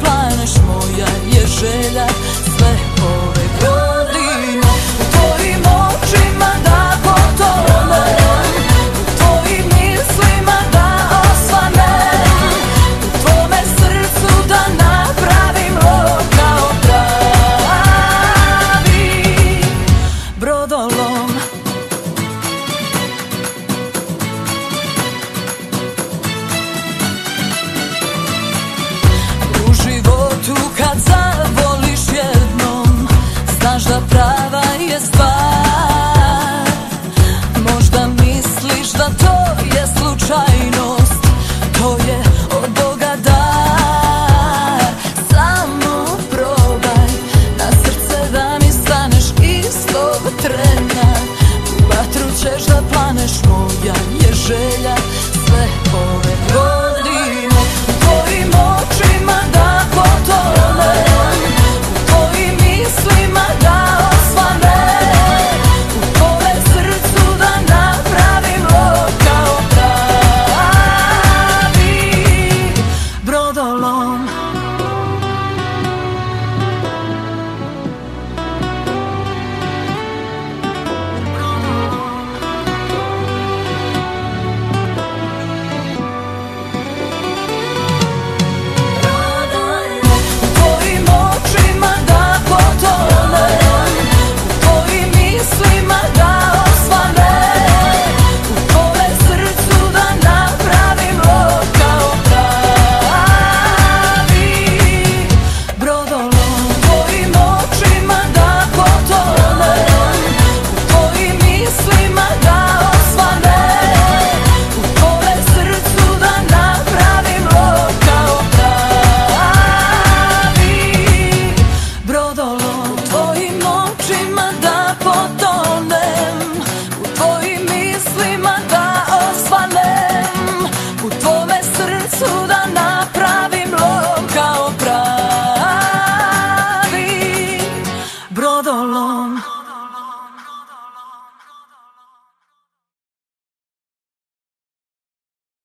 planeš moja je želja trena. U vatru ćeš da planeš Moja je želja